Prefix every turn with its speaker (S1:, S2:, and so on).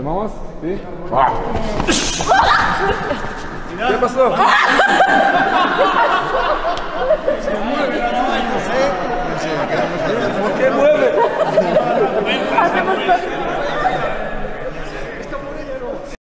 S1: ¿Tomamos? ¿Sí? Ah. ¿Qué pasó? Se mueve la mano, ¿Por qué mueve?